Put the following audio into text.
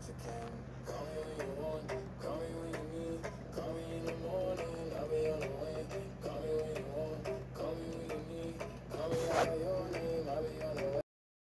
Mexican